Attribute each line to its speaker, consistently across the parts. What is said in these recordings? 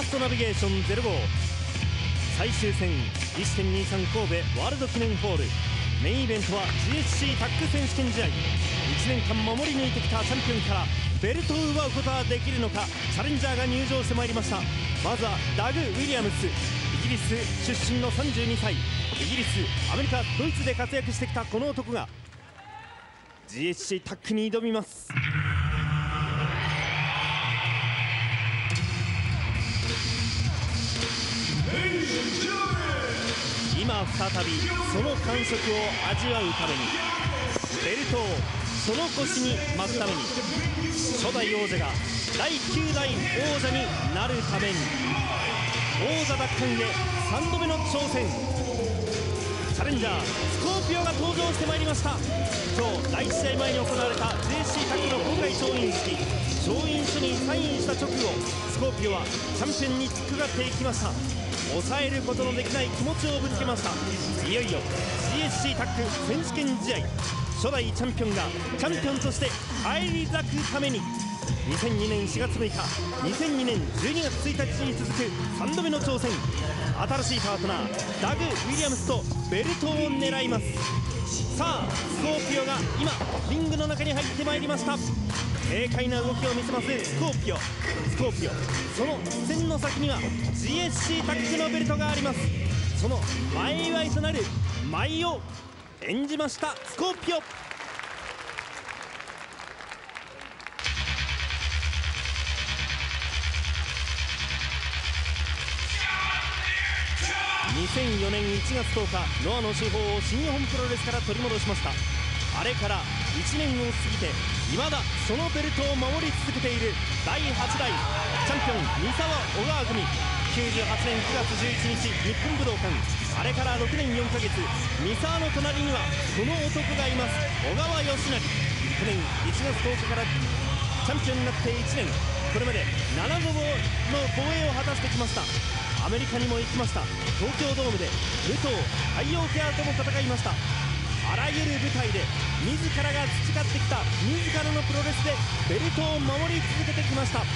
Speaker 1: ーストナビゲーション05最終戦1.23神戸ワールド記念ホール。メインイベントは GHC タッグ選手権試合。1年間守り抜いてきたチャンピオンからベルトを奪うことはできるのかチャレンジャーが入場してまいりました。まずはダグ・ウィリアムス。イギリス出身の32歳。イギリスアメリカドイツで活躍してきたこの男が GHC タッグに挑みます。今再びその感触を味わうためにベルトをその腰に巻くために初代王者が第9代王者になるために王座奪還へ3度目の挑戦。チャレンジャースコーピオが登場してまいりました。今日第1試合前に行われた JC タッグの公開調印式。調印書にサインした直後スコーピオはチャンピオンに突っかかっていきました。抑えることのできない気持ちをぶつけました。いよいよ GSC タッグ選手権試合。初代チャンピオンがチャンピオンとして返り咲くために2002年4月6日2002年12月1日に続く3度目の挑戦。新しいパートナーダグ・ウィリアムスとベルトを狙います。さあスコーピオが今リングの中に入ってまいりました。軽快な動きを見せますスコーピオ。スコーピオ。その線の先には GSC タッグのベルトがあります。その前祝いとなる舞を演じましたスコーピオ。2004年1月10日ノアの手法を新日本プロレスから取り戻しました。あれから1年を過ぎて未だそのベルトを守り続けている第8代チャンピオン三沢小川組。98年9月11日日本武道館。あれから6年4ヶ月三沢の隣にはこの男がいます。小川義成。去年1月10日からチャンピオンになって1年。これまで7度の防衛を果たしてきました。アメリカにも行きました。東京ドームで武藤太陽ケアとも戦いました。あらゆる舞台で自らが培ってきた自らのプロレスでベルトを守り続けてきました。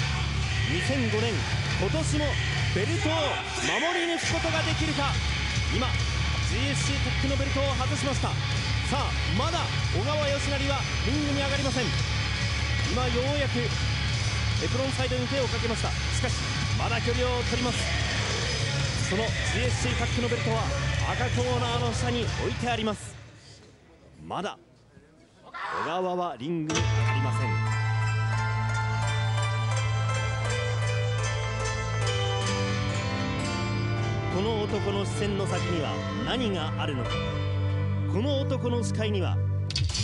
Speaker 1: 2005年今年もベルトを守り抜くことができるか。今 GSC テックのベルトを外しました。さあまだ小川義成はリングに上がりません。今ようやくエプロンサイドに手をかけました。しかしまだ距離を取ります。その GSC タックのベルトは赤コーナーの下に置いてあります。まだ小川はリングに上がりません。この男の視線の先には何があるのか。この男の視界には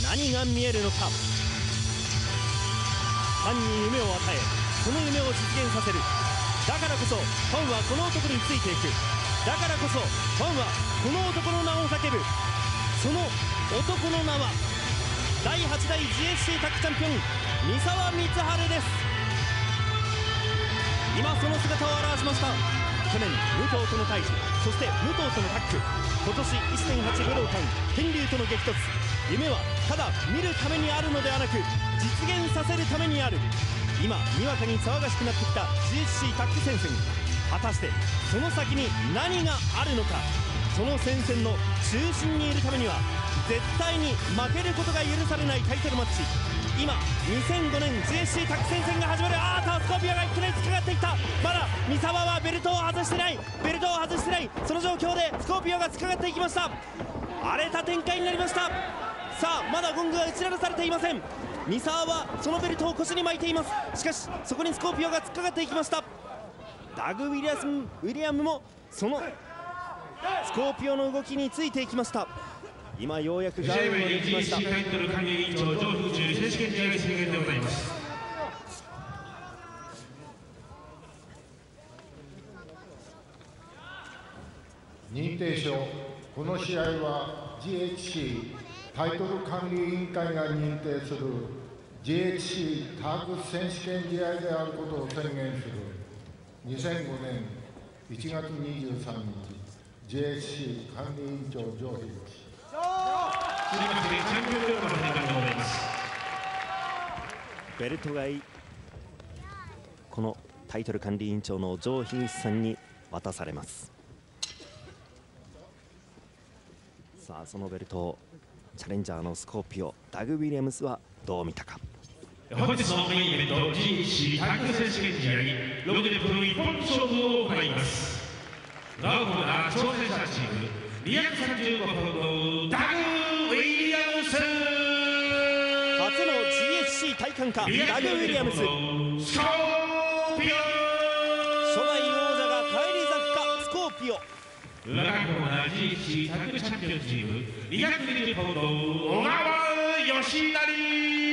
Speaker 1: 何が見えるのか。ファンに夢を与えその夢を実現させる。だからこそファンはこの男についていく。だからこそファンはこの男の名を叫ぶ。その男の名は第8代 GSC タッグチャンピオン三沢光晴です。今その姿を現しました。去年武藤との対峙そして武藤とのタッグ。今年1.8武道館天竜との激突。夢はただ見るためにあるのではなく実現させるためにある。今にわかに騒がしくなってきた GHC タッグ戦線。果たしてその先に何があるのか。その戦線の中心にいるためには絶対に負けることが許されないタイトルマッチ。今2005年 GSC タッグ戦線が始まる。あータスコーピアがいきなり突っかかっていった。まだ三沢はベルトを外してない。ベルトを外してない。その状況でスコーピオが突っかかっていきました。荒れた展開になりました。さあまだゴングは打ち鳴らされていません。三沢はそのベルトを腰に巻いています。しかしそこにスコーピオが突っかかっていきました。ダグ・ウィリアムウィリアムもそのスコーピオの動きについていきました。今ようやくガウンを抜きました。
Speaker 2: タイトル管理委員長上福中選手権試合宣言でございます。
Speaker 3: 認定書。この試合は GHC タイトル管理委員会が認定する GHC タッグ選手権試合であることを宣言する。2005年1月23日 JSC 管理委員長上平
Speaker 2: 続きましてチャンピオンベルト
Speaker 1: がいこのタイトル管理委員長のジョー・ヒミスさんに渡されます。さあそのベルトをチャレンジャーのスコーピオダグ・ウィリアムスはどう見たか？
Speaker 2: 本日のメインイベント GC タッグ選手権試合60分一本勝負を行いますなおコーナー挑戦者チーム235ポンドダグ・ウィリアムス
Speaker 1: 初の GFC 体感化ダグ・ウィリアムス初
Speaker 2: スコーピオ
Speaker 1: 代王者が返り咲くかスコーピオ
Speaker 2: 裏側コーナー GC タッグチャンピオンチーム220ポンド小川義成
Speaker 1: テ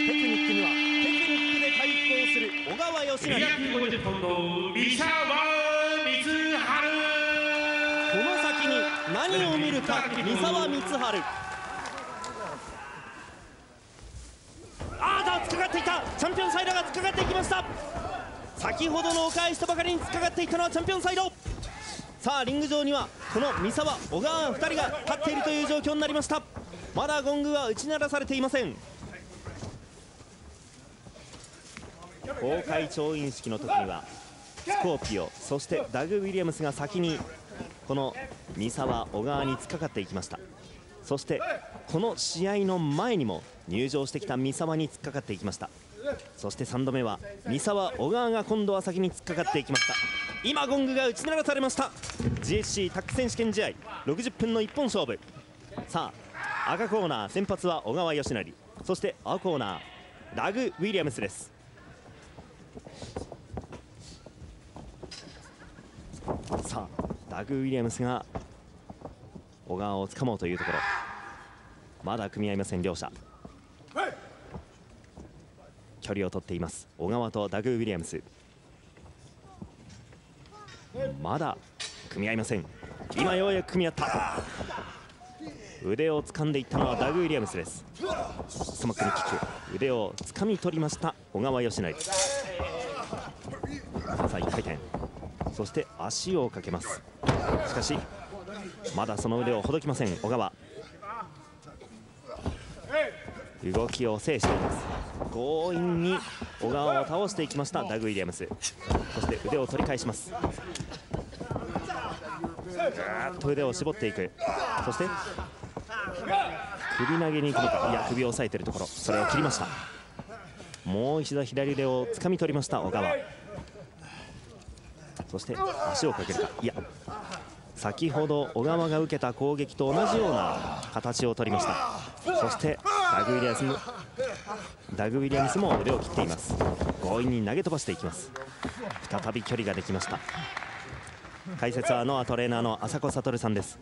Speaker 1: クニックにはテクニックで対抗する小川義成
Speaker 2: 250ポンド三沢光晴
Speaker 1: に何を見るか三沢光晴。あーだ突っかかっていた。チャンピオンサイドが突っかかっていきました。先ほどのお返しとばかりに突っかかっていったのはチャンピオンサイド。さあリング上にはこの三沢小川2人が立っているという状況になりました。まだゴングは打ち鳴らされていません。公開調印式の時にはスコーピオそしてダグ・ウィリアムスが先にこの三沢小川に突っかかっていきました。そしてこの試合の前にも入場してきた三沢に突っかかっていきました。そして3度目は三沢小川が今度は先に突っかかっていきました。今ゴングが打ち鳴らされました。GHC タッグ選手権試合60分の一本勝負。さあ赤コーナー先発は小川義成。そして青コーナーダグ・ウィリアムスです。さあダグ・ウィリアムスが小川をつかもうというところ。まだ組み合いません両者。距離を取っています。小川とダグ・ウィリアムス。まだ組み合いません。今ようやく組み合った。腕を掴んでいったのはダグ・ウィリアムスです。スマックにキック。腕を掴み取りました。小川義成さあ1回転。そして足をかけます。しかしまだその腕をほどきません小川。動きを制しています。強引に小川を倒していきましたダグ・ウィリアムス。そして腕を取り返します。ぐーっと腕を絞っていく。そして首投げに行くのか。いや首を押さえているところ。それを切りました。もう一度左腕を掴み取りました小川。そして足をかけるか。いや先ほど小川が受けた攻撃と同じような形を取りました。そしてダグ・ウィリアムスもダグ・ウィリアムスも腕を切っています。強引に投げ飛ばしていきます。再び距離ができました。解説はノアトレーナーの浅子悟さんです。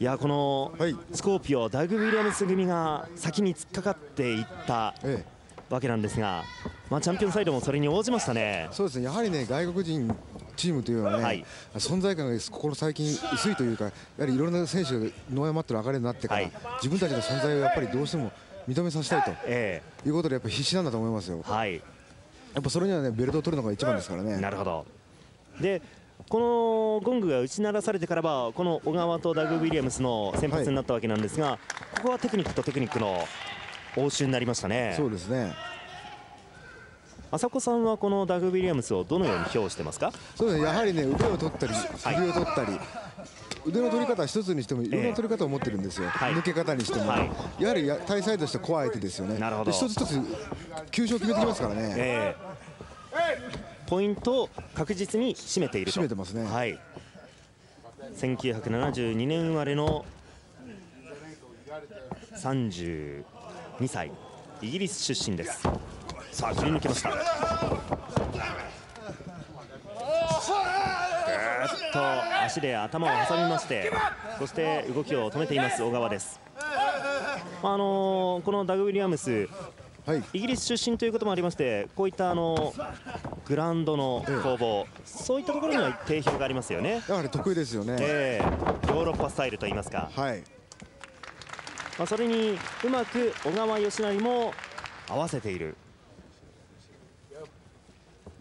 Speaker 1: いやこの
Speaker 4: はい。
Speaker 1: スコーピオダグ・ウィリアムス組が先に突っかかっていった
Speaker 4: え
Speaker 1: わけなんですが、まあ、チャンピオンサイドもそれに応じましたね。
Speaker 4: え、そうですね。やはりね外国人チームというのはね、
Speaker 1: はい。
Speaker 4: 存在感がここ最近薄いというかやはりいろんな選手がノーヤマットの流れになってから、
Speaker 1: はい。
Speaker 4: 自分たちの存在をやっぱりどうしても認めさせたいと
Speaker 1: え
Speaker 4: いうことでやっぱり必死なんだと思いますよ。
Speaker 1: えはい。
Speaker 4: やっぱそれにはねベルトを取るのが一番ですからね。
Speaker 1: なるほど。でこのゴングが打ち鳴らされてからはこの小川とダグ・ウィリアムスの先発になったわけなんですが、ここはテクニックとテクニックの応酬になりましたね。
Speaker 4: そうですね
Speaker 1: 浅子さんはこのダグ・ウィリアムスをどのように評してますか？
Speaker 4: そうですね。やはりね腕を取ったり
Speaker 1: い。
Speaker 4: 首を取ったり、腕の取り方一つにしてもいろんな取り方を持ってるんですよ、
Speaker 1: はい。
Speaker 4: 抜け方にしても、
Speaker 1: はい。
Speaker 4: やはりや対サイドとして怖い相手ですよね。
Speaker 1: なるほど。
Speaker 4: で一つ一つ急所を決めてきますからね、
Speaker 1: ええ。ポイントを確実に占めていると。
Speaker 4: 占めてますね。
Speaker 1: はい。1972年生まれの32歳イギリス出身ですさあ切り抜けました。ぐーっと足で頭を挟みましてそして動きを止めています小川です。あのーこのダグ・ウィリアムス
Speaker 4: はい。
Speaker 1: イギリス出身ということもありましてこういったあのグラウンドの攻防、そういったところには定評がありますよね、
Speaker 4: やはり得意ですよね、
Speaker 1: ええ。ヨーロッパスタイルといいますか、
Speaker 4: はい。
Speaker 1: まあ、それにうまく小川義成も合わせている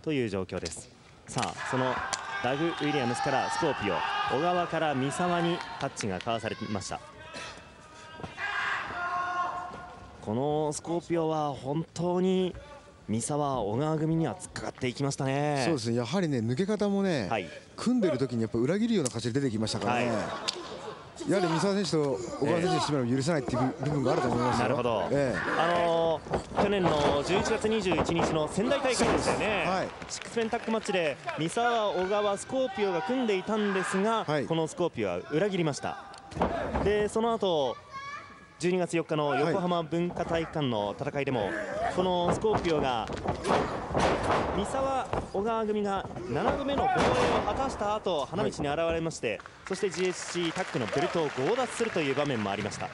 Speaker 1: という状況です。さあそのダグ・ウィリアムスからスコーピオ小川から三沢にタッチが交わされていました。このスコーピオは本当に三沢小川組には突っかかっていきましたね。
Speaker 4: そうですね。やはりね抜け方もね、
Speaker 1: はい。
Speaker 4: 組んでる時にやっぱ裏切るような形で出てきましたからね、
Speaker 1: は
Speaker 4: やはり三沢選手と小川選手にしても許せないっていう部分があると思いますよ。
Speaker 1: なるほど、
Speaker 4: ええ。
Speaker 1: あのー去年の11月21日の仙台大会でしたよね、
Speaker 4: はい。
Speaker 1: シックスメンタックマッチで三沢、小川、スコーピオが組んでいたんですが、
Speaker 4: はい。
Speaker 1: このスコーピオは裏切りました。でその後12月4日の横浜文化体育館の戦いでも、このスコーピオが三沢小川組が7度目の防衛を果たした後花道に現れまして、そして GHC タッグのベルトを強奪するという場面もありました。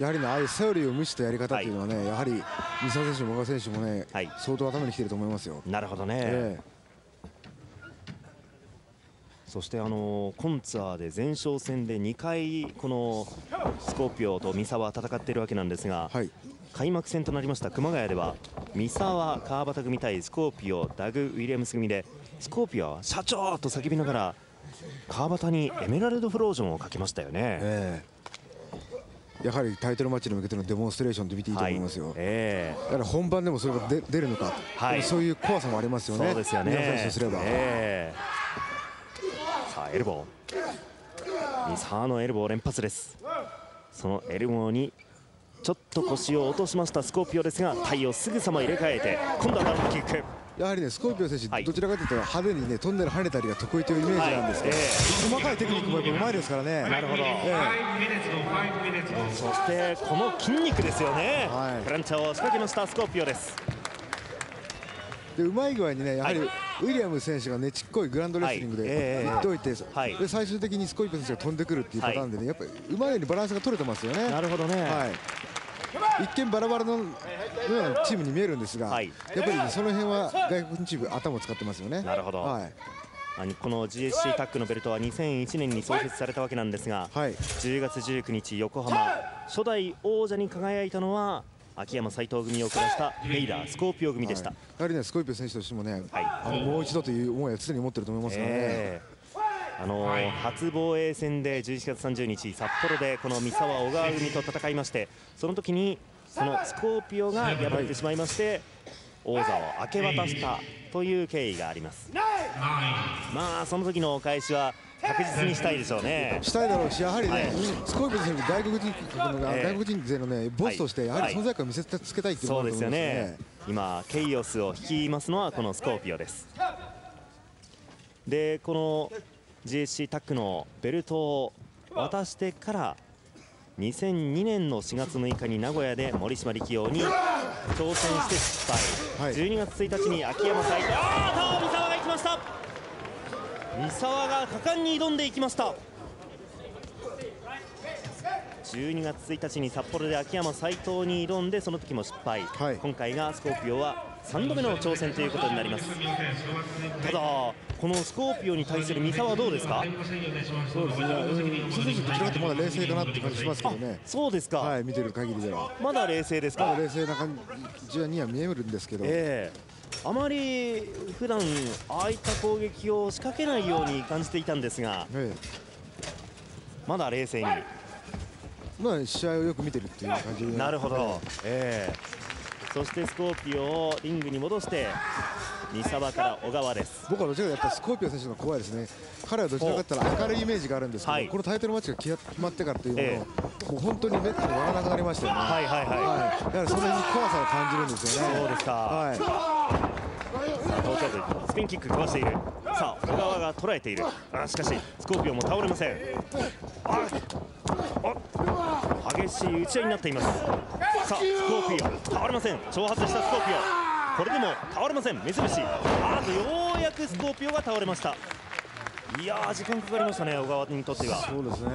Speaker 4: やはりねああいうセオリーを無視したやり方っていうのはね、やはり三沢選手も小川選手もね、
Speaker 1: はい。
Speaker 4: 相当頭にきてると思いますよ。
Speaker 1: なるほどね、
Speaker 4: え
Speaker 1: そしてあの今ツアーで前哨戦で2回このスコーピオと三沢は戦っているわけなんですが、
Speaker 4: えはい
Speaker 1: 開幕戦となりました熊谷では三沢川端組対スコーピオダグ・ウィリアムス組でスコーピオは社長と叫びながら川端にエメラルドフロージョンをかけましたよね。
Speaker 4: ええやはりタイトルマッチに向けてのデモンストレーションと見ていいと思いますよ。
Speaker 1: はいえ
Speaker 4: だから本番でもそれが出出るのか、
Speaker 1: はい
Speaker 4: そういう怖さもあります
Speaker 1: え
Speaker 4: よね。
Speaker 1: そうですよね。
Speaker 4: 三沢選手とすれば。
Speaker 1: ええさあエルボー。三沢のエルボー連発です。そのエルボーにちょっと腰を落としました。スコーピオですが体をすぐさま入れ替えて今度はダウンキック。
Speaker 4: やはりねスコーピオ選手、
Speaker 1: はい。
Speaker 4: どちらかというと派手にねトンネル跳ねたりが得意というイメージなんですけど、
Speaker 1: はいえ。
Speaker 4: 細かいテクニックもやっぱうまいですからね。
Speaker 1: なるほど。
Speaker 4: え
Speaker 2: 5 minutes の5 minutes の
Speaker 1: そしてこの筋肉ですよね、
Speaker 4: はい。
Speaker 1: クランチャーを仕掛けましたスコーピオです。
Speaker 4: でうまい具合にねやはり、
Speaker 1: はい
Speaker 4: ウィリアム選手がねちっこいグラウンドレスリングで打っておいて、
Speaker 1: はい。
Speaker 4: で最終的にスコーピオ選手が飛んでくるっていうパターンでね、やっぱりうまいようにバランスが取れてますよね。
Speaker 1: なるほどね、
Speaker 4: はい、一見バラバラのようなチームに見えるんですが、
Speaker 1: はい。
Speaker 4: やっぱり、ね、その辺は外国チーム頭を使ってますよね。
Speaker 1: なるほど。
Speaker 4: はい。
Speaker 1: この GSC タッグのベルトは2001年に創設されたわけなんですが、
Speaker 4: はい。
Speaker 1: 10月19日横浜。初代王者に輝いたのは秋山斉藤組を下したレイダースコーピオ組でした、
Speaker 4: はい。やはりねスコーピオ選手としてもね、
Speaker 1: はい。
Speaker 4: あのもう一度という思いは常に持ってると思いますからね。
Speaker 1: ええ。あのー初防衛戦で11月30日札幌でこの三沢小川組と戦いましてその時にそのスコーピオが敗れてしまいまして王座を明け渡したという経緯があります。まあその時のお返しは確実にしたいでしょうね。
Speaker 4: したいだろうし、やはりね、
Speaker 1: はい。
Speaker 4: スコーピオ選手、外国人、この
Speaker 1: ええ
Speaker 4: 外国人勢のね、ボスとして、やはり存在感を見せつけたいっていう
Speaker 1: そうですよね。今ケイオスを率いますのはこのスコーピオです。でこの GSC タックのベルトを渡してから2002年の4月6日に名古屋で森島力王に挑戦して失敗、
Speaker 4: はい。
Speaker 1: 12月1日に秋山斉藤あーっと三沢が行きました三沢が果敢に挑んでいきました。12月1日に札幌で秋山斉藤に挑んでその時も失敗、
Speaker 4: はい。
Speaker 1: 今回がスコーピオは3度目の挑戦ということになります。ただこのスコーピオに対する三沢はどうですか？
Speaker 4: そうですね、うん、須選手、どちらかまだ冷静かなって感じしますけどね、
Speaker 1: そうですか、
Speaker 4: はい、見てる限りでは、
Speaker 1: まだ冷静ですか？
Speaker 4: まだ冷静な感じには見えるんですけど、
Speaker 1: ええあまり普段ああいった攻撃を仕掛けないように感じていたんですが
Speaker 4: え
Speaker 1: まだ冷静に。
Speaker 4: えまあ、試合をよく見てるっていう感じで。
Speaker 1: なるほど、ええそしてスコーピオをリングに戻して三沢から小川です。
Speaker 4: 僕はどちらかというとやっぱスコーピオ選手の怖いですね、彼はどちらかというと明るいイメージがあるんですけど、
Speaker 1: はい。
Speaker 4: このタイトルマッチが決まってからというもの、
Speaker 1: え
Speaker 4: もう本当にメットで割らなくなりましたよね、
Speaker 1: はいはいはい、
Speaker 4: はい、やはりその辺に怖さを感じるんですよね。
Speaker 1: そうですか。
Speaker 4: はい、
Speaker 1: さあ東京軍スピンキックかわしている。さあ小川が捉えている。あしかしスコーピオも倒れません。ああ激しい打ち合いになっていますさあスコーピオ倒れません。挑発したスコーピオこれでも倒れません。目印。ああとようやくスコーピオが倒れました。いやー時間かかりましたね小川にとっては。
Speaker 4: そうですね。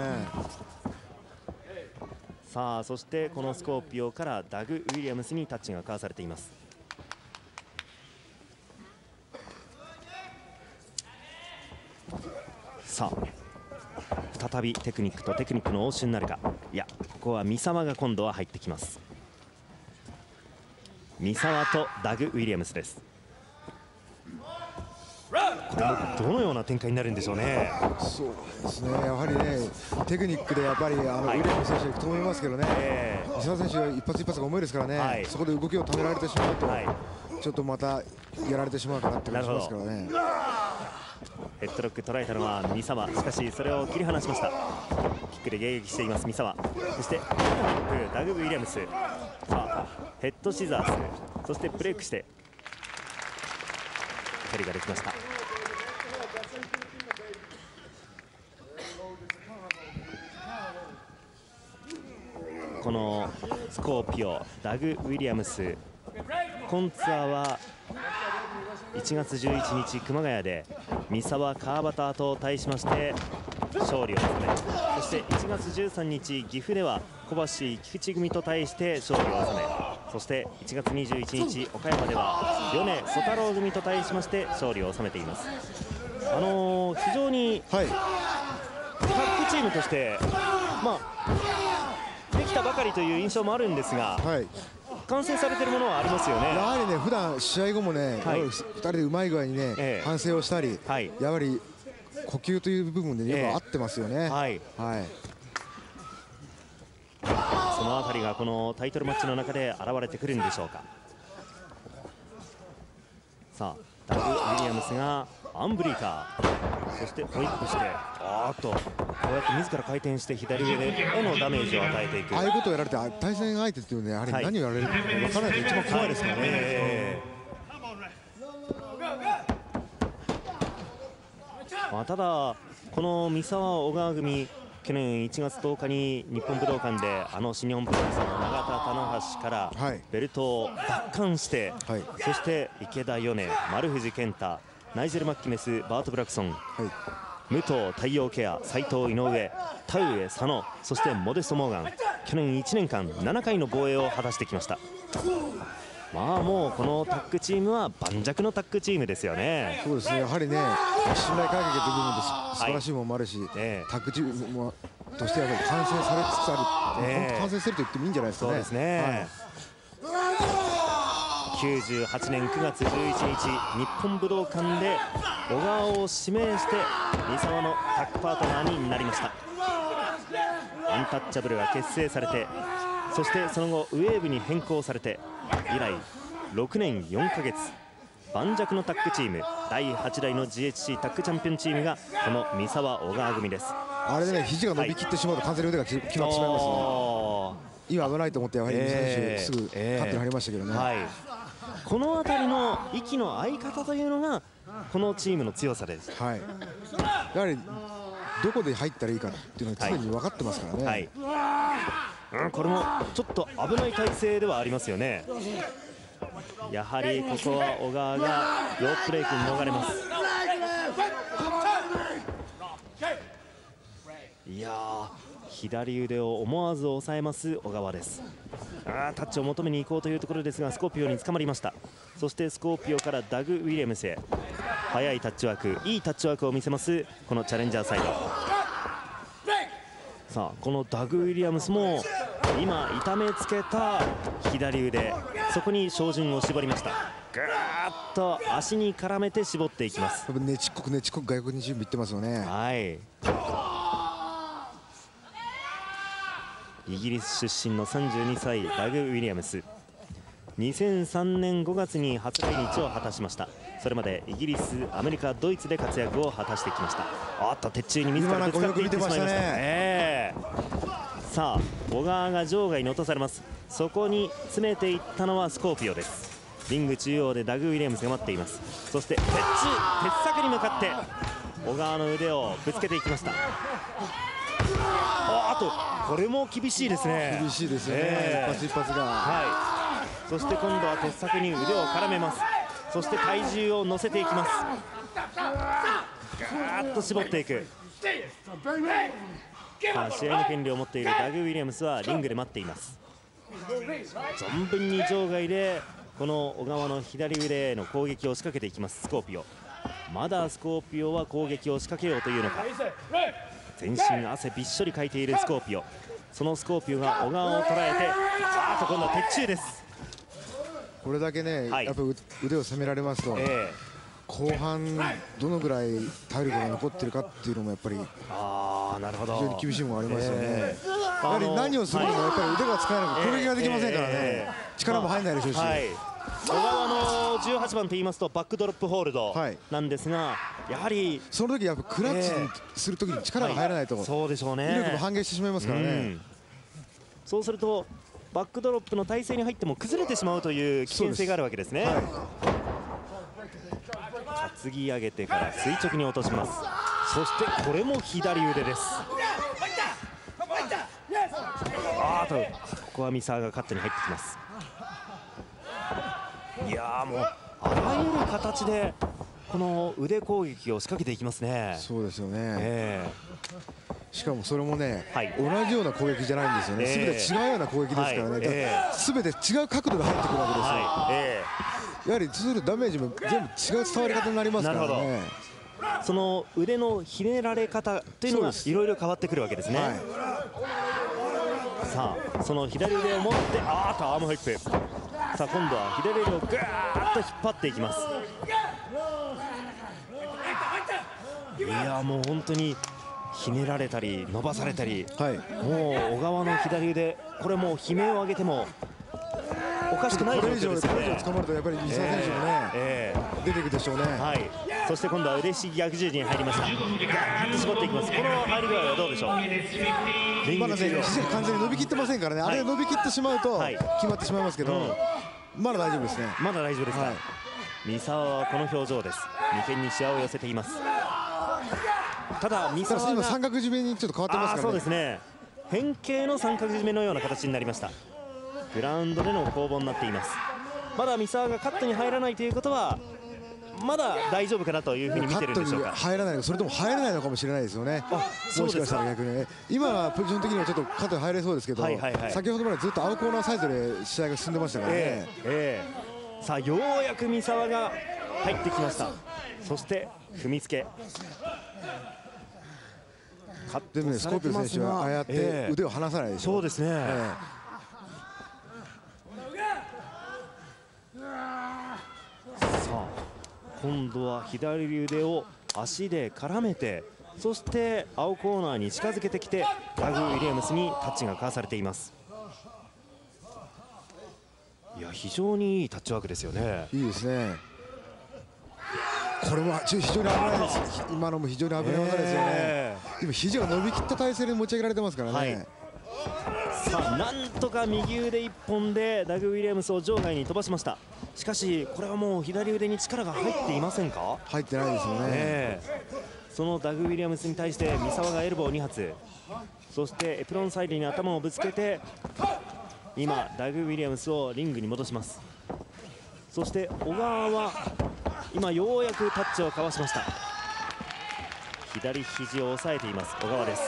Speaker 1: さあそしてこのスコーピオからダグ・ウィリアムスにタッチが交わされています。さあ再びテクニックとテクニックの応酬になるか。いやここは三沢が今度は入ってきます三沢とダグ・ウィリアムスです。ここれもどのような展開になるんでしょうね。
Speaker 4: そうですね。やはりねテクニックでやっぱりあの、
Speaker 1: はい。
Speaker 4: ウィリアム選手止めますけどね、
Speaker 1: え
Speaker 4: 西田選手は一発一発が重いですからね、
Speaker 1: はい。
Speaker 4: そこで動きを止められてしまうと、
Speaker 1: はい。
Speaker 4: ちょっとまたやられてしまうかなって感じしますからね。
Speaker 1: ヘッドロック捉えたのは三沢。しかしそれを切り離しました。キックで迎撃しています三沢。そしてダグ・ウィリアムスさあヘッドシザースそしてブレイクして距離ができました。このスコーピオダグ・ウィリアムス。今ツアーは1月11日熊谷で三沢川端と対しまして勝利を収めそして1月13日岐阜では小橋菊池組と対して勝利を収め。そして1月21日岡山では米曽太郎組と対しまして勝利を収めています。あのー非常に
Speaker 4: はい、
Speaker 1: タッグチームとしてまあできたばかりという印象もあるんですが
Speaker 4: はい、
Speaker 1: 完成されているものはありますよね。
Speaker 4: やはりね、普段試合後もね、
Speaker 1: はい。
Speaker 4: 2人でうまい具合にね、
Speaker 1: ええ。
Speaker 4: 反省をしたり、
Speaker 1: はい。
Speaker 4: やはり呼吸という部分でね、
Speaker 1: ええ。
Speaker 4: 合ってますよね。
Speaker 1: はい。
Speaker 4: はい
Speaker 1: そのあたりがこのタイトルマッチの中で現れてくるんでしょうか。さあダグ・ウィリアムスがアンブリーカーそしてホイップしてあーっとこうやって自ら回転して左上でへのダメージを与えていく。
Speaker 4: ああいうことをやられて、あ対戦相手っていうのは、やはり
Speaker 1: はい。
Speaker 4: 何をやられるか分からないと一番怖いですからね。
Speaker 1: ええ。まあ、ただ、この三沢小川組去年1月10日に日本武道館であの新日本プロレスの永田棚橋から
Speaker 4: はい。
Speaker 1: ベルトを奪還して、
Speaker 4: はい。
Speaker 1: そして池田米丸藤健太ナイジェル・マッキネスバート・ブラクソン
Speaker 4: はい。
Speaker 1: 武藤太陽ケア斉藤井上田上佐野そしてモデスト・モーガン。去年1年間7回の防衛を果たしてきましたまあもうこのタッグチームは盤石のタッグチームですよね。
Speaker 4: そうですね、やはりね、信頼関係という部分です素晴らしいものもあるし、
Speaker 1: ええ。
Speaker 4: タッグチームもとしてやっぱり完成されつつある、
Speaker 1: ええ。
Speaker 4: 本当完成してると言ってもいいんじゃないですかね。
Speaker 1: そうですね、98年9月11日日本武道館で小川を指名して三沢のタッグパートナーになりました。アンタッチャブルが結成されてそしてその後ウェーブに変更されて以来6年4ヶ月盤石のタッグチーム第8代の GHC タッグチャンピオンチームがこの三沢小川組です。
Speaker 4: あれでね、肘が伸びきってしまうと完全に腕が決決まってしまいますね。今危ないと思ってやはり水選手すぐカ
Speaker 1: ええ
Speaker 4: ットに入りましたけどね、
Speaker 1: はい、この辺りの息の合い方というのがこのチームの強さです。
Speaker 4: はい、やはりどこで入ったらいいかっていうのは常に分かってますからね、
Speaker 1: はい、うん、これもちょっと危ない体勢ではありますよね。やはりここは小川がロープレイクに逃れます。いやー左腕を思わず抑えます小川ですあタッチを求めに行こうというところですがスコーピオに捕まりましたそしてスコーピオからダグ・ウィリアムスへ速いタッチワークいいタッチワークを見せますこのチャレンジャーサイドさあこのダグ・ウィリアムスも今痛めつけた左腕そこに照準を絞りました。ぐーっと足に絡めて絞っていきます。
Speaker 4: ねちっこくねちっこく外国人チーム行ってますよね、
Speaker 1: はい。イギリス出身の32歳ダグ・ウィリアムス。2003年5月に初来日を果たしましたそれまでイギリスアメリカドイツで活躍を果たしてきました。あっと鉄柱に自らぶつかっていってしまい
Speaker 4: ました。ね。
Speaker 1: ええ。さあ小川が場外に落とされます。そこに詰めていったのはスコーピオです。リング中央でダグ・ウィリアムスが待っています。そして鉄柱鉄柵に向かって小川の腕をぶつけていきました。ああとこれも厳しいですね。
Speaker 4: 厳しいですよね、
Speaker 1: ええ。
Speaker 4: 一発一発が、
Speaker 1: はい。そして今度は鉄柵に腕を絡めますそして体重を乗せていきます。ガーッと絞っていく。さあ試合の権利を持っているダグ・ウィリアムスはリングで待っています。存分に場外でこの小川の左腕への攻撃を仕掛けていきますスコーピオ。まだスコーピオは攻撃を仕掛けようというのか。全身汗びっしょりかいているスコーピオ。そのスコーピオが小川を捉えてあーと今度は鉄柱です。
Speaker 4: これだけね、
Speaker 1: はい。
Speaker 4: やっぱ腕を攻められますと、
Speaker 1: え
Speaker 4: 後半どのぐらい体力が残ってるかっていうのもやっぱり
Speaker 1: ああなるほど。
Speaker 4: 非常に厳しいものがありますよね、
Speaker 1: えー
Speaker 4: やはり何をするにもやっぱり腕が使えなくて攻撃ができませんからね、
Speaker 1: えー
Speaker 4: 力も入んないでしょうし、
Speaker 1: はい、小川の18番と言いますとバックドロップホールド
Speaker 4: はい。
Speaker 1: なんですが、やはり
Speaker 4: その時やっぱクラッチにする時に力が入らないと、
Speaker 1: そうでしょうね。
Speaker 4: 威力も半減してしまいますからね、
Speaker 1: うん。そうするとバックドロップの体勢に入っても崩れてしまうという危険性があるわけですね。
Speaker 4: はい
Speaker 1: 担ぎ上げてから垂直に落とします。そしてこれも左腕です。あーとここは三沢がカットに入ってきます。いやーもうあらゆる形でこの腕攻撃を仕掛けていきますね。
Speaker 4: そうですよね、
Speaker 1: え
Speaker 4: しかもそれもね、
Speaker 1: はい。
Speaker 4: 同じような攻撃じゃないんですよね、
Speaker 1: ええ。
Speaker 4: すべて違うような攻撃ですからね、すべて違う角度で入ってくるわけ
Speaker 1: え
Speaker 4: ですよ、
Speaker 1: はい。え
Speaker 4: やはりするダメージも全部違う伝わり方になりますからね。
Speaker 1: えその腕のひねられ方というのがいろいろ変わってくるわけですね、
Speaker 4: はい。
Speaker 1: さあその左腕を持ってあーっとアームホイップ。さあ今度は左腕をぐーっと引っ張っていきます。いやもう本当にひねられたり伸ばされたり
Speaker 4: はい
Speaker 1: もう小川の左腕これもう悲鳴を上げてもおかしくない
Speaker 4: こ
Speaker 1: 状
Speaker 4: れ以上これ以
Speaker 1: 況ですよね
Speaker 4: 上捕まるとやっぱり伊沢選手もね、
Speaker 1: ええ
Speaker 4: 出てくるでしょうね。
Speaker 1: はい、そして今度は腕ひしぎ逆十字に入りました。ガーッと絞っていきます。この入り具合はどうでしょう？
Speaker 4: まだね
Speaker 1: グ中央
Speaker 4: 肘が完全に伸びきってませんからね、
Speaker 1: はい
Speaker 4: あれ伸びきってしまうと
Speaker 1: はい
Speaker 4: 決まってしまいますけど、まだ大丈夫ですね。
Speaker 1: まだ大丈夫ですか？
Speaker 4: はい
Speaker 1: 三沢はこの表情です。眉間にシワを寄せています。ただ三沢が
Speaker 4: 今三角締めにちょっと変わってますからね
Speaker 1: そうです。ね。変形の三角締めのような形になりました。グラウンドでの攻防になっています。まだ三沢がカットに入らないということは。まだ大丈夫かなというふうに見てるんでしょうか。
Speaker 4: 入らないそれとも入らないのかもしれないですよね。もしかしたら逆にね今はポジション的にはちょっとカットに入れそうですけど、
Speaker 1: はいはいはい
Speaker 4: 先ほどまでずっと青コーナーサイドで試合が進んでましたからね。
Speaker 1: ええええさあようやく三沢が入ってきましたそして踏みつけ
Speaker 4: でもね、スコーピオ選手はああやって
Speaker 1: ええ
Speaker 4: 腕を離さないでしょ。
Speaker 1: そうですね、
Speaker 4: え
Speaker 1: さあ今度は左腕を足で絡めてそして青コーナーに近づけてきてダグ・ウィリアムスにタッチが交わされていますいや非常にいいタッチワークですよね
Speaker 4: えいいですね。これも非常に危ないです。今のも非常に危ない技ですよね。
Speaker 1: え
Speaker 4: 今肘が伸びきった体勢で持ち上げられてますからね。
Speaker 1: はい。さあなんとか右腕一本でダグ・ウィリアムスを場外に飛ばしました。しかしこれはもう左腕に力が入っていませんか、
Speaker 4: 入ってないですよね。
Speaker 1: ええ。そのダグ・ウィリアムスに対して三沢がエルボー2発。そしてエプロンサイドに頭をぶつけて今ダグ・ウィリアムスをリングに戻します。そして小川は今ようやくタッチを交わしました左肘を押さえています小川です。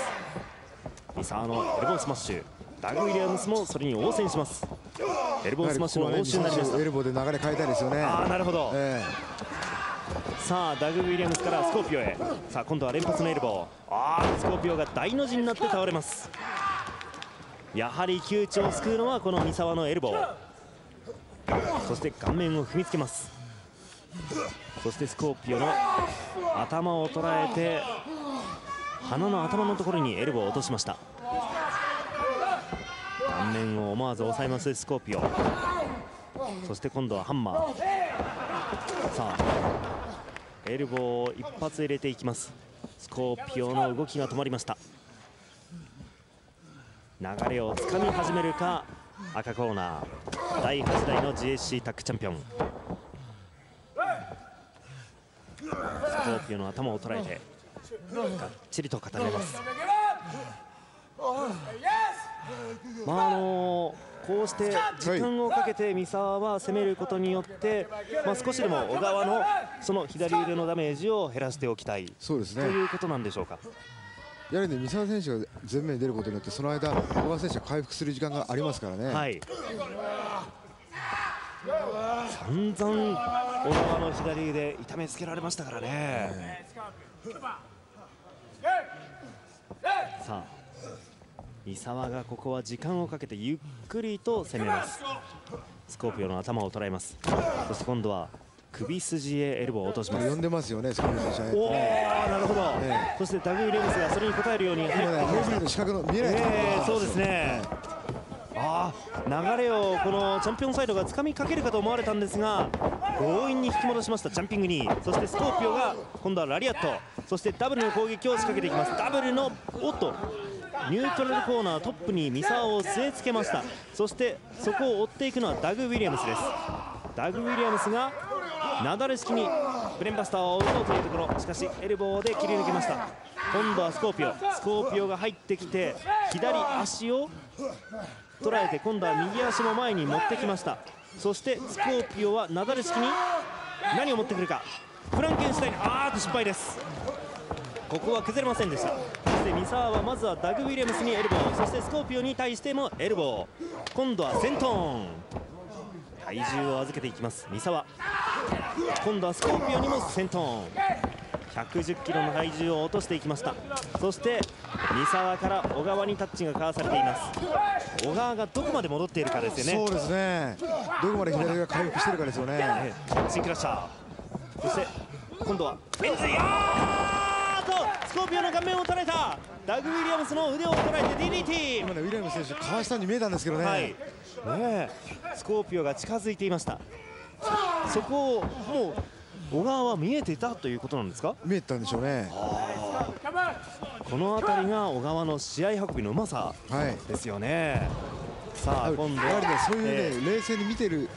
Speaker 1: 三沢のエルボースマッシュ。ダグ・ウィリアムスもそれに応戦します。エルボースマッシュの応酬になりました。
Speaker 4: エルボーで流れ変えたいですよね。
Speaker 1: ああなるほど。
Speaker 4: え
Speaker 1: さあダグ・ウィリアムスからスコーピオへ。さあ今度は連発のエルボー。ああスコーピオが大の字になって倒れます。やはり窮地を救うのはこの三沢のエルボー。そして顔面を踏みつけますそしてスコーピオの頭を捉えて鼻の頭のところにエルボーを落としました。顔面を思わず抑えますスコーピオ。そして今度はハンマー。さあエルボーを一発入れていきます。スコーピオの動きが止まりました。流れをつかみ始めるか赤コーナー。第8代の GSC タッグチャンピオンスコーピオの頭を捉えてがっちりと固めますまああのこうして時間をかけて三沢は攻めることによって、まあ、少しでも小川のその左腕のダメージを減らしておきたい
Speaker 4: そうですね
Speaker 1: ということなんでしょうか。
Speaker 4: やはりね、三沢選手が前面に出ることによって、その間、小川選手が回復する時間がありますからね。
Speaker 1: はい散々小川の左腕痛めつけられましたからね。さあ三沢がここは時間をかけてゆっくりと攻めます。スコーピオの頭を捉えます。そして今度は首筋へエルボーを落とします。
Speaker 4: 呼んでますよね、スコーピオン選手
Speaker 1: おお
Speaker 4: は。
Speaker 1: なるほど、
Speaker 4: え
Speaker 1: そしてダグ・ウィリアムスがそれに応えるように
Speaker 4: のの見えない
Speaker 1: えー、そうですね、あ流れをこのチャンピオンサイドが掴みかけるかと思われたんですが強引に引き戻しましたジャンピングに。そしてスコーピオが今度はラリアット。そしてダブルの攻撃を仕掛けていきます。ダブルのおっとニュートラルコーナートップに三沢を据え付けました。そしてそこを追っていくのはダグ・ウィリアムスです。ダグ・ウィリアムスがなだれ式にブレンバスターを打とうというところ。しかしエルボーで切り抜けました。今度はスコーピオ。スコーピオが入ってきて左足を捉えて今度は右足も前に持ってきました。そしてスコーピオはなだれ式に何を持ってくるか。フランケンシュタインあーっと失敗です。ここは崩れませんでした。そして三沢はまずはダグ・ウィリアムスにエルボー。そしてスコーピオに対してもエルボー。今度はセントーン。体重を預けていきます。三沢今度はスコーピオにもセントーン。110キロの体重を落としていきました。そして三沢から小川にタッチが交わされています。小川がどこまで戻っているかですよね。
Speaker 4: そうですね。どこまで左が回復してるかですよね。
Speaker 1: ええシンクラッシャー。そして今度はエンジンあーっとスコーピオの顔面を捉えた。ダグ・ウィリアムスの腕を捉えて DDT
Speaker 4: 今ね、ウィリアム選手、かわしたに見えたんですけどね。
Speaker 1: はい、ねえスコーピオが近づいていました。そこをもう小川は見えていたということなんですか？
Speaker 4: 見えてたんでしょうね。
Speaker 1: この辺りが小川の試合運びのうまさ
Speaker 4: はい。
Speaker 1: ですよね。さあ
Speaker 4: や
Speaker 1: 今度
Speaker 4: はりね、そういうね、
Speaker 1: え
Speaker 4: 冷静に見てる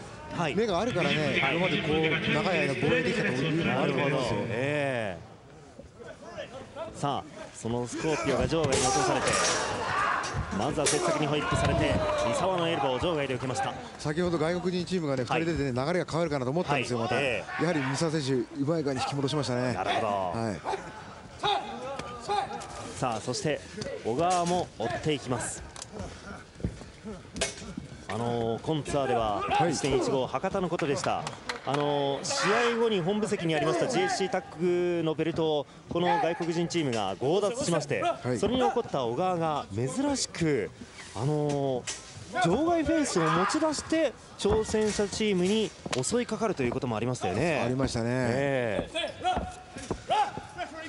Speaker 4: 目があるからね、今までこう長い間防衛できたというのもあると思いますよ。
Speaker 1: ええ。さあそのスコーピオが場外に落とされてまずは鉄先にホイップされて三沢のエルボーを場外で受けました
Speaker 4: 先ほど外国人チームがね、2人出てね、流れが変わるかなと思ったんですよ、また。
Speaker 1: はいえ
Speaker 4: やはり三沢選手、うまい具合に引き戻しましたね。
Speaker 1: なるほど、
Speaker 4: はい。
Speaker 1: さあそして小川も追っていきますあのー、今ツアーでは1.15博多のことでした、あのー試合後に本部席にありました GSC タッグのベルトをこの外国人チームが強奪しまして、
Speaker 4: い。
Speaker 1: それに起こった小川が珍しく、あのー場外フェンスを持ち出して挑戦者チームに襲いかかるということもありましたよね。
Speaker 4: ありましたね。
Speaker 1: ええ。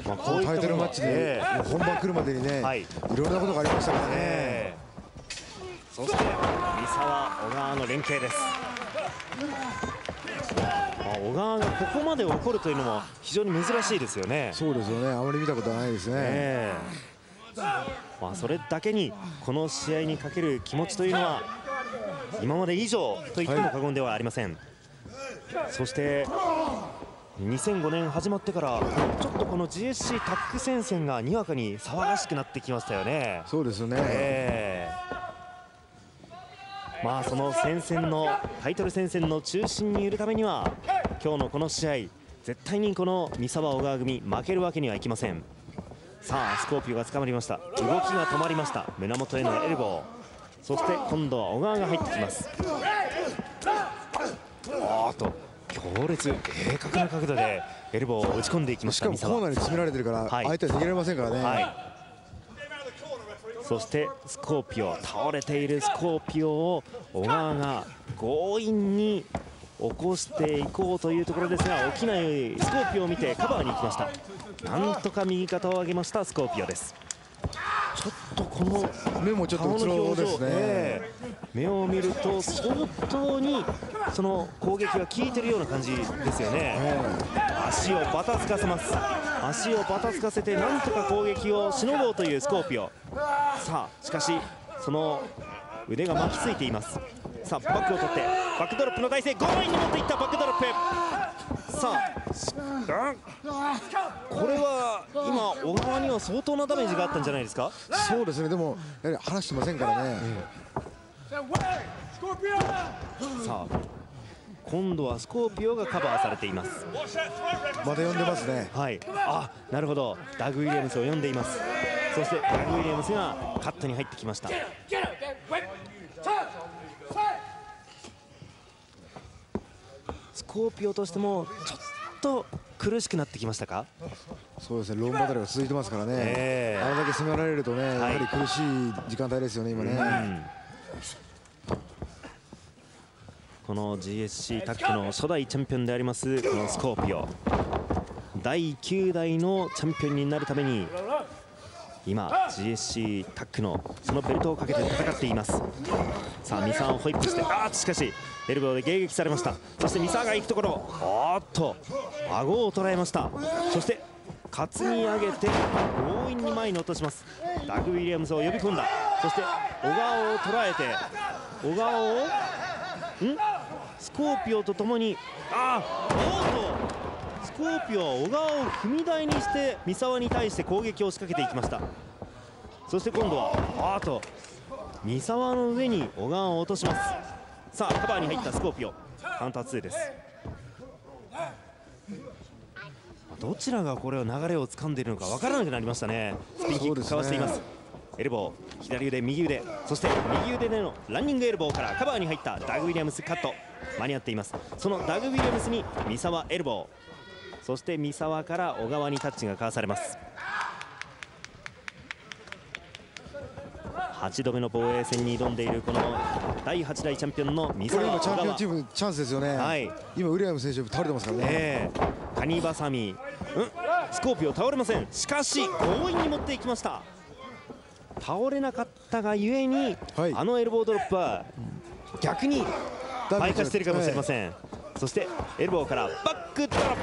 Speaker 1: まあ、こういった
Speaker 4: タイトルマッチで本番来るまでにね、
Speaker 1: はい。
Speaker 4: いろんなことがありましたからね。
Speaker 1: ええ。そして三沢小川の連携です、まあ、小川がここまで起こるというのも非常に珍しいですよね。
Speaker 4: そうですよね。あまり見たことはないですね。
Speaker 1: ええ。まあ、それだけにこの試合にかける気持ちというのは今まで以上と言っても過言ではありません、そして2005年始まってからちょっとこの GSC タッグ戦線がにわかに騒がしくなってきましたよね。
Speaker 4: そうですよね。
Speaker 1: ええまあその戦線のタイトル戦線の中心にいるためには今日のこの試合絶対にこの三沢小川組負けるわけにはいきません。さあスコーピオが捕まりました。動きが止まりました。胸元へのエルボー。そして今度は小川が入ってきます。おーっと強烈鋭角な角度でエルボーを打ち込んでいきまし
Speaker 4: したかもコーナーに詰められてるから、
Speaker 1: はい。
Speaker 4: 相手は逃げられませんからね。
Speaker 1: はい。そしてスコーピオ倒れているスコーピオを小川が強引に起こしていこうというところですが起きないスコーピオを見てカバーに行きました。なんとか右肩を上げましたスコーピオです。ちょっとこの
Speaker 4: 目もちょっとうつですね。
Speaker 1: ええ目を見ると相当にその攻撃が効いてるような感じですよね、足をバタつかせます。足をバタつかせてなんとか攻撃をしのごうというスコーピオ。さあしかしその腕が巻きついています。さあバックを取ってバックドロップの体勢。強引に持っていったバックドロップさあこれは今小川には相当なダメージがあったんじゃないですか？
Speaker 4: そうですね。でもやはり離してませんからね。
Speaker 1: さあ今度はスコーピオがカバーされています
Speaker 4: また呼んでますね。
Speaker 1: はいあなるほどダグ・ウィリアムスを呼んでいますそしてダグ・ウィリアムスがカットに入ってきましたコーピオとしてもちょっと苦しくなってきましたか？
Speaker 4: そうですね。ロンバトルが続いてますからね。
Speaker 1: ええ
Speaker 4: あれだけ攻められるとね、やはり苦しい時間帯ですよね。今ね。
Speaker 1: ここの GSC タックの初代チャンピオンでありますこのスコーピオ第9代のチャンピオンになるために今 GSC タックのそのベルトをかけて戦っていますさあ三沢をホイップしてあーしかしエルボーで迎撃されました。そして三沢が行くところ。おっと。顎を捉えました。そして担ぎ上げて強引に前に落とします。ダグ・ウィリアムズを呼び込んだ。そして小川を捉えて小川をん？スコーピオとともにああおっと。スコーピオは小川を踏み台にして三沢に対して攻撃を仕掛けていきました。そして今度はあーと。三沢の上に小川を落とします。さあカバーに入ったスコーピオ。カウンター2です。どちらがこれを流れを掴んでいるのか分からなくなりましたね。スピンキックかわしています。エルボー左腕右腕。そして右腕でのランニングエルボーからカバーに入ったダグ・ウィリアムスカット。間に合っています。そのダグ・ウィリアムスに三沢エルボー。そして三沢から小川にタッチが交わされます。8度目の防衛戦に挑んでいるこの第8代チャンピオンの三
Speaker 4: これ
Speaker 1: 沢
Speaker 4: 今チャンピオンチームチャンスですよね、
Speaker 1: はい。
Speaker 4: 今ウィリアム選手倒れてますからね、
Speaker 1: ええ。カニバサミ、うん、スコーピオ倒れません。しかし強引に持っていきました。倒れなかったがゆえに、
Speaker 4: はい。
Speaker 1: あのエルボードロップは逆に倍化しているかもしれません、そしてエルボーからバックドロッ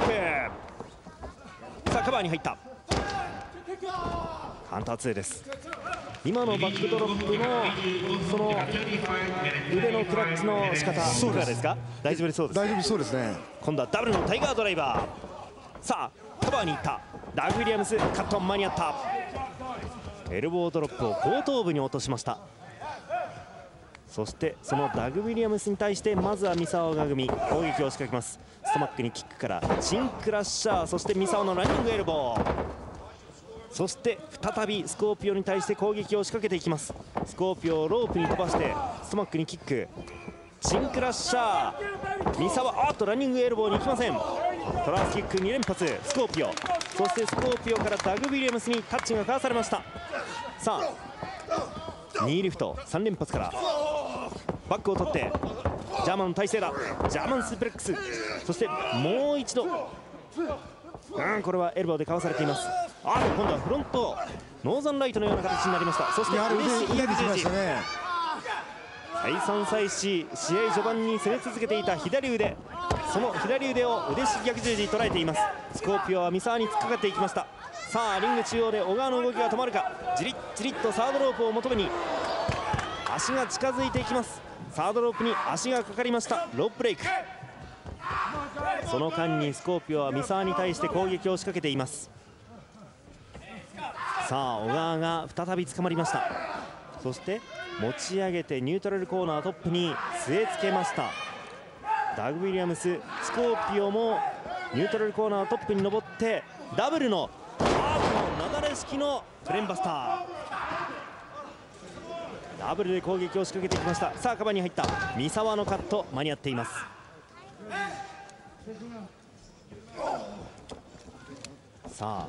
Speaker 1: プ。さあカバーに入ったカウンター2です。今のバックドロップのその腕のクラッチの仕方いかがですか？大丈夫そうです
Speaker 4: 大丈夫そうですね。
Speaker 1: 今度はダブルのタイガードライバー。さあカバーに行った。ダグ・ウィリアムスカット間に合った。エルボードロップを後頭部に落としました。そしてそのダグ・ウィリアムスに対してまずは三沢が組攻撃を仕掛けます。ストマックにキックからチンクラッシャーそして三沢のランニングエルボーそして再びスコーピオに対して攻撃を仕掛けていきます。スコーピオをロープに飛ばしてストマックにキック。チンクラッシャー。三沢あっとランニングエルボーに行きません。トランスキック2連発。スコーピオ。そしてスコーピオからダグ・ウィリアムスにタッチが交わされました。さあ2リフト3連発から。バックを取ってジャーマンの体勢だ。ジャーマンスープレックス。そしてもう一度。うんこれはエルボーでかわされています。あ今度はフロントノーザンライトのような形になりました。そして嬉しい
Speaker 4: 腕腕にきましたね。
Speaker 1: 再三再四試合序盤に攻め続けていた左腕。その左腕を腕式逆十字捉えています。スコーピオは三沢に突っかかっていきました。さあリング中央で小川の動きが止まるか。じりっじりっとサードロープを求めに足が近づいていきます。サードロープに足がかかりました。ロープブレイク。その間にスコーピオは三沢に対して攻撃を仕掛けていますさあ小川が再び捕まりました。そして持ち上げてニュートラルコーナートップに据え付けました。ダグ・ウィリアムススコーピオもニュートラルコーナートップに登ってダブルのアートのなだれ式のブレンバスター。ダブルで攻撃を仕掛けてきました。さあカバーに入った。三沢のカット間に合っています。さあ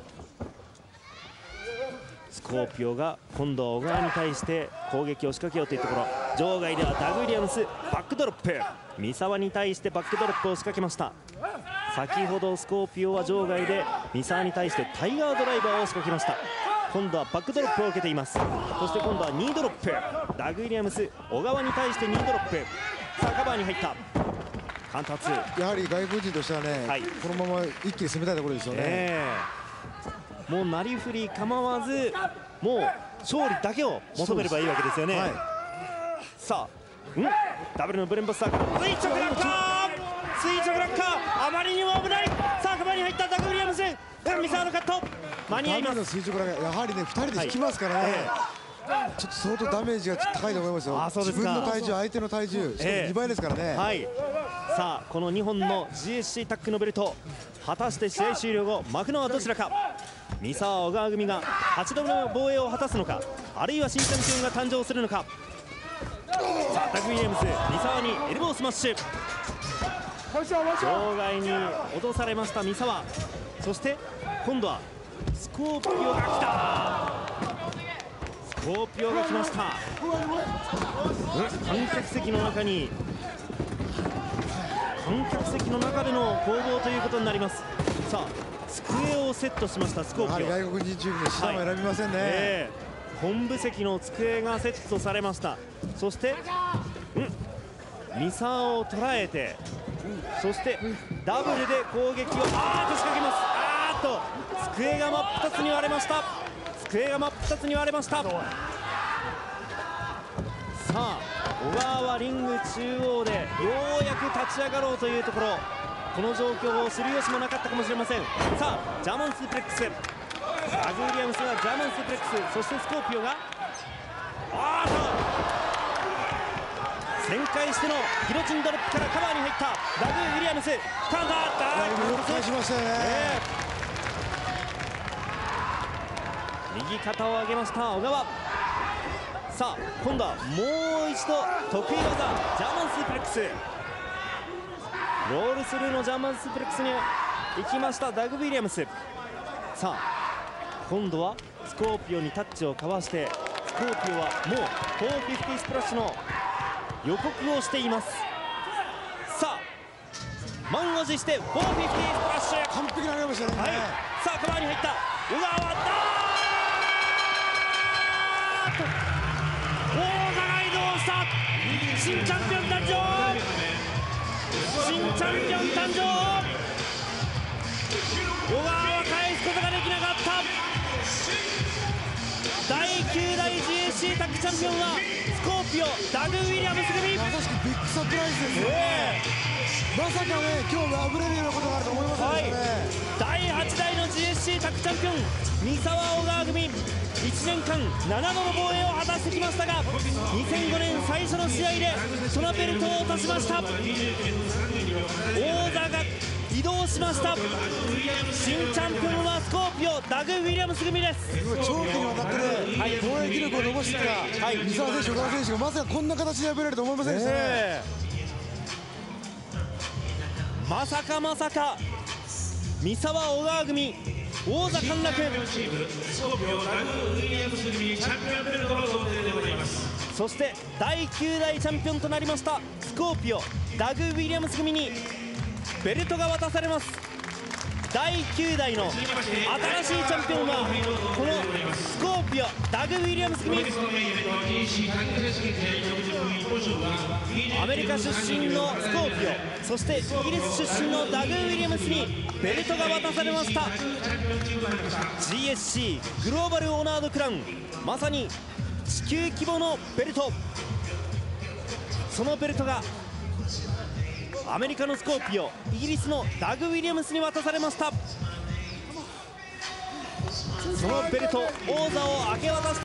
Speaker 1: スコーピオが今度は小川に対して攻撃を仕掛けようというところ。場外ではダグ・ウィリアムスバックドロップ。三沢に対してバックドロップを仕掛けました。先ほどスコーピオは場外で三沢に対してタイガードライバーを仕掛けました。今度はバックドロップを受けています。そして今度はニードロップ。ダグ・ウィリアムス小川に対してニードロップ。さあカバーに入った。カウンター2
Speaker 4: やはり外国人としてはね、
Speaker 1: はい。
Speaker 4: このまま一気に攻めたいところですよね、
Speaker 1: ええもうなりふり構わずもう勝利だけを求めればいいわけですよね、
Speaker 4: はい
Speaker 1: さあん？ダブルのブレンバスター垂直落下！垂直落下！あまりにも危ない！さあカバーに入ったダグ・ウィリアムス。うん三沢のカット。間に合います。
Speaker 4: 垂直落下やはりね2人で引きますからね、ちょっと相当ダメージが高いと思いますよ。
Speaker 1: あそうですか。
Speaker 4: 自分の体重相手の体重しかも
Speaker 1: ええ。
Speaker 4: 2倍ですからね、
Speaker 1: はい。さあこの2本の GSC タックのベルト。果たして試合終了後巻くのはどちらか？三沢小川組が8度目の防衛を果たすのかあるいは新チャンピオンが誕生するのか。さあダグ・ウィリアムス三沢にエルボースマッシュ。場外に落とされました三沢そして今度はスコーピオが来た。スコーピオが来ました。観客席の中に観客席の中での攻防ということになります。さあ机をセットしましたスコーピオ。
Speaker 4: り外国人チームの指導も選びませんね、
Speaker 1: ええ。本部席の机がセットされました。そしてうん。ミサーを捉えてそしてダブルで攻撃をあーっと仕掛けます。あーっと机が真っ二つに割れました。机が真っ二つに割れました。さあ小川はリング中央でようやく立ち上がろうというところこの状況をする由もなかったかもしれません。さあジャーマンスープレックス。ラグウィリアムスがジャーマンスープレックス。そしてスコーピオがあーと旋回してのギロチンドロップからカバーに入った。ラグウィリアムス。カウンター
Speaker 4: だいぶよく返しましたよね、
Speaker 1: ええ右肩を上げました小川。さあ今度はもう一度得意技ジャーマンスープレックス。ロールスルーのジャーマンスープレックスに行きましたダグ・ウィリアムス。さあ今度はスコーピオにタッチをかわしてスコーピオはもう450スプラッシュの予告をしています。さあ満を持して450スプラッシュ。
Speaker 4: 完璧に投げましたね、
Speaker 1: はい、さあカバーに入った。小川はだーっと大長移動した新チャンピオン誕生新チャンピオン誕生小川は返すことができなかった第9代 GAC タッグチャンピオンはスコーピオダグ・ウィリアムス組
Speaker 4: まさしくビッグサプライズですよ、
Speaker 1: え
Speaker 4: まさかね今日あぶれるようなことがあると思いません
Speaker 1: はい
Speaker 4: でしたね、
Speaker 1: 第8代の GSC タッグチャンピオン三沢小川組1年間7度の防衛を果たしてきましたが2005年最初の試合でそのベルトを落としました。王座が移動しました。新チャンピオンはスコーピオダグ・ウィリアムス組です。
Speaker 4: 長期にわたってね、防衛記録を伸ばしてきた、三沢選手、小川選手がまさかこんな形で敗れると思いませんでしたね。
Speaker 1: ええまさかまさか三沢小川組王座陥落そして第9代チャンピオンとなりましたスコーピオダグ・ウィリアムス組にベルトが渡されます。第9代の新しいチャンピオンはこのスコーピオダグ・ウィリアムス組。アメリカ出身のスコーピオそしてイギリス出身のダグ・ウィリアムスにベルトが渡されました。GSC グローバルオーナードクラウン。まさに地球規模のベルト。そのベルトがアメリカのスコーピオイギリスのダグ・ウィリアムスに渡されました。そのベルト王座を明け渡す